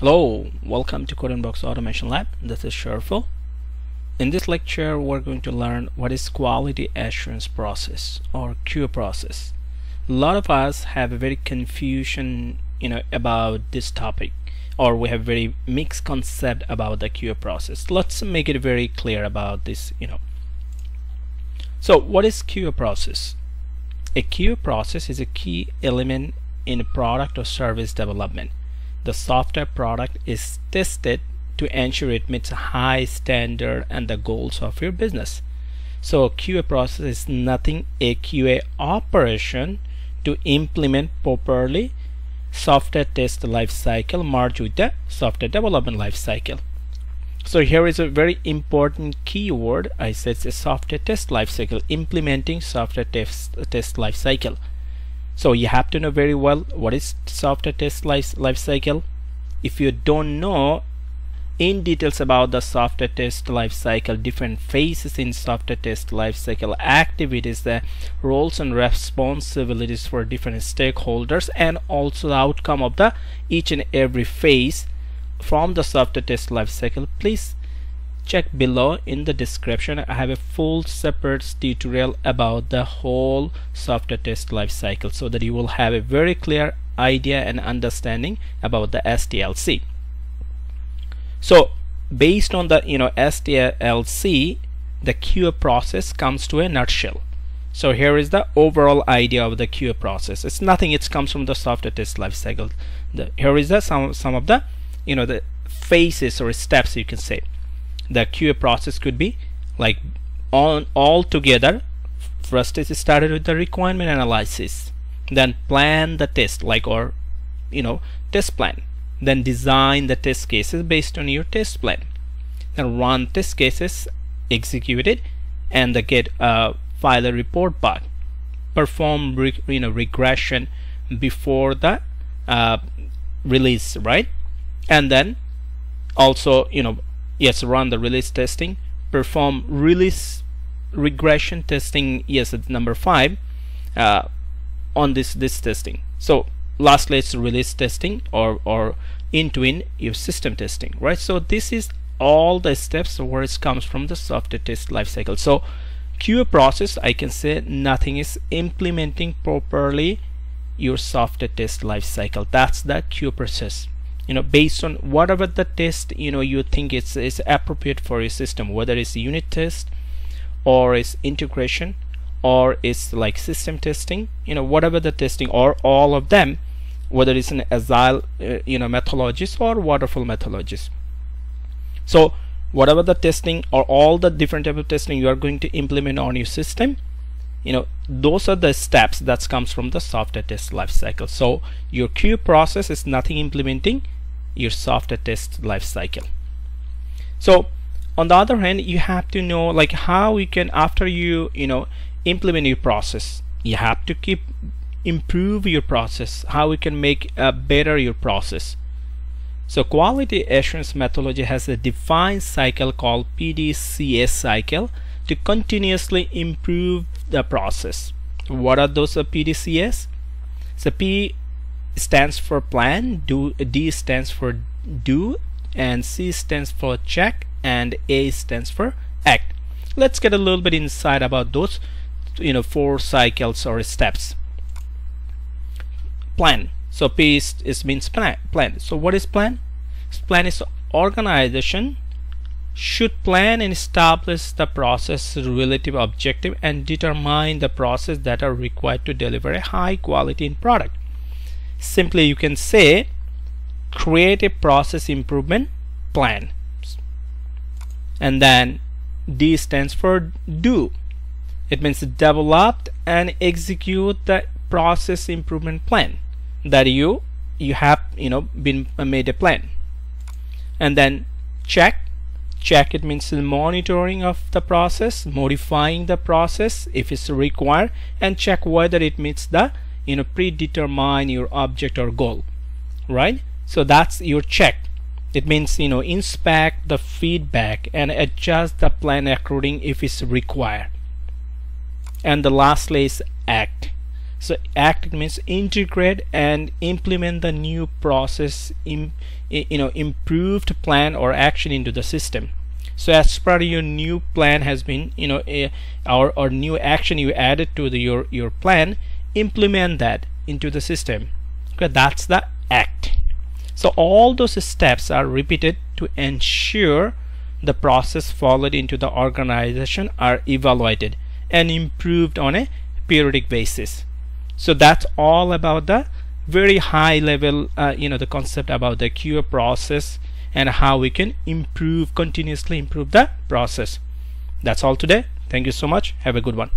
Hello, welcome to Codenbox Automation Lab. This is Sharful. In this lecture, we're going to learn what is quality assurance process or QA process. A lot of us have a very confusion, you know, about this topic, or we have very mixed concept about the QA process. Let's make it very clear about this, you know. So, what is QA process? A QA process is a key element in product or service development the software product is tested to ensure it meets a high standard and the goals of your business. So QA process is nothing a QA operation to implement properly software test life cycle merged with the software development life cycle. So here is a very important keyword. I said it's a software test life cycle, implementing software test test life cycle. So you have to know very well what is software test life, cycle. If you don't know in details about the software test life cycle, different phases in software test life cycle, activities, the roles and responsibilities for different stakeholders, and also the outcome of the each and every phase from the software test life cycle, please check below in the description. I have a full separate tutorial about the whole software test lifecycle so that you will have a very clear idea and understanding about the STLC so based on the you know STLC the QA process comes to a nutshell. So here is the overall idea of the QA process. It's nothing it comes from the software test lifecycle the, here is the some some of the you know the phases or steps you can say the QA process could be like on all together first it started with the requirement analysis then plan the test like or you know test plan then design the test cases based on your test plan then run test cases executed and the get uh, file a report back perform you know regression before the uh, release right? And then also you know yes run the release testing. Perform release regression testing yes it's number five uh, on this this testing. So lastly it's release testing or or into in your system testing right? So this is all the steps where it comes from the software test lifecycle. So QA process I can say nothing is implementing properly your software test lifecycle. That's the QA process you know based on whatever the test you know you think it's is appropriate for your system whether it's unit test or it's integration or it's like system testing you know whatever the testing or all of them whether it's an agile uh, you know methodologies or waterfall methodologies so whatever the testing or all the different type of testing you are going to implement on your system you know those are the steps that comes from the software test lifecycle. So your QA process is nothing implementing your software test lifecycle. So on the other hand, you have to know like how you can after you you know implement your process, you have to keep improve your process, how you can make uh, better your process. So quality assurance methodology has a defined cycle called PDCA cycle to continuously improve the process. What are those uh, PDCAs? So P stands for plan, do, D stands for do, and C stands for check, and A stands for act. Let's get a little bit inside about those, you know, four cycles or steps. Plan. So P is, is means plan. Plan. So what is plan? Plan is organization should plan and establish the process relative objective and determine the process that are required to deliver a high quality in product simply you can say create a process improvement plan. And then D stands for do. It means develop and execute the process improvement plan that you you have you know been uh, made a plan. And then check. Check it means the monitoring of the process modifying the process if it's required and check whether it meets the you know predetermine your object or goal right? So that's your check. It means you know inspect the feedback and adjust the plan according if it's required. And the lastly is act. So act means integrate and implement the new process in you know improved plan or action into the system. So as per your new plan has been you know eh, a, or, or new action you added to the, your your plan implement that into the system. Okay that's the act. So all those steps are repeated to ensure the process followed into the organization are evaluated and improved on a periodic basis. So that's all about the very high level uh, you know the concept about the QA process and how we can improve continuously improve the process. That's all today. Thank you so much. Have a good one